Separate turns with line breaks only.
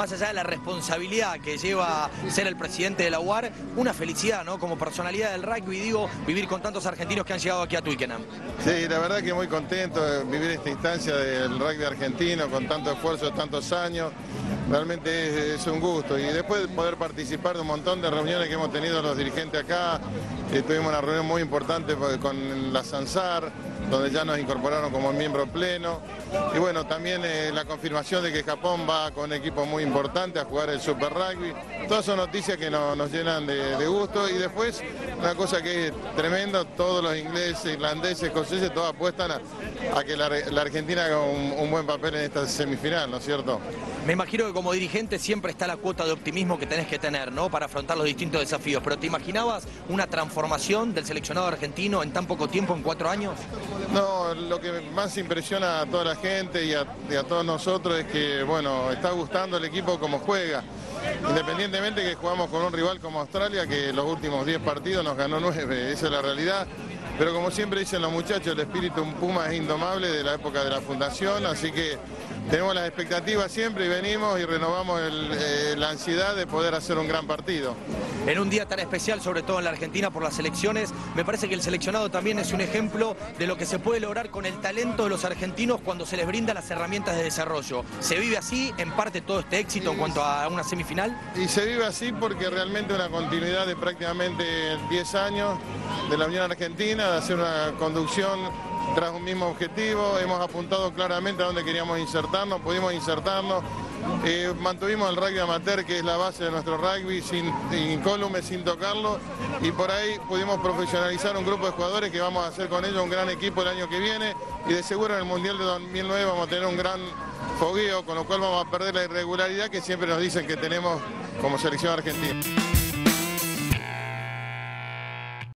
más allá de la responsabilidad que lleva ser el presidente de la UAR, una felicidad, ¿no? Como personalidad del rugby, digo, vivir con tantos argentinos que han llegado aquí a Twickenham.
Sí, la verdad que muy contento de vivir esta instancia del rugby argentino con tanto esfuerzo, tantos años. Realmente es, un gusto y después poder participar de un montón de reuniones que hemos tenido los dirigentes acá, eh, tuvimos una reunión muy importante con la Sansar, donde ya nos incorporaron como miembro pleno. Y bueno, también eh, la confirmación de que Japón va con un equipo muy importante a jugar el Super Rugby. Todas son noticias que nos llenan de, gusto. Y después, una cosa que es tremenda, todos los ingleses, irlandeses, escoceses, todos apuestan a, que la, Argentina haga un, buen papel en esta semifinal, ¿no es cierto?
Me imagino que como dirigente siempre está la cuota de optimismo que tenés que tener, ¿no? Para afrontar los distintos desafíos. Pero ¿te imaginabas una transformación del seleccionado argentino en tan poco tiempo, en cuatro años?
No, lo que más impresiona a toda la gente y a, todos nosotros es que, bueno, está gustando el equipo como juega. Independientemente que jugamos con un rival como Australia, que los últimos 10 partidos nos ganó 9, esa es la realidad. Pero como siempre dicen los muchachos, el espíritu Puma es indomable de la época de la fundación, así que tenemos las expectativas siempre y venimos y renovamos eh, la ansiedad de poder hacer un gran partido.
En un día tan especial, sobre todo en la Argentina por las elecciones, me parece que el seleccionado también es un ejemplo de lo que se puede lograr con el talento de los argentinos cuando se les brinda las herramientas de desarrollo. ¿Se vive así en parte todo este éxito en cuanto a una semifinal?
Y se vive así porque realmente una continuidad de prácticamente 10 años de la Unión Argentina, de hacer una conducción tras un mismo objetivo, hemos apuntado claramente a dónde queríamos insertarnos, pudimos insertarnos, eh, mantuvimos el rugby amateur, que es la base de nuestro rugby, sin incólume, sin tocarlo, y por ahí pudimos profesionalizar un grupo de jugadores que vamos a hacer con ellos un gran equipo el año que viene, y de seguro en el Mundial de 2009 vamos a tener un gran fogueo, con lo cual vamos a perder la irregularidad que siempre nos dicen que tenemos como selección argentina.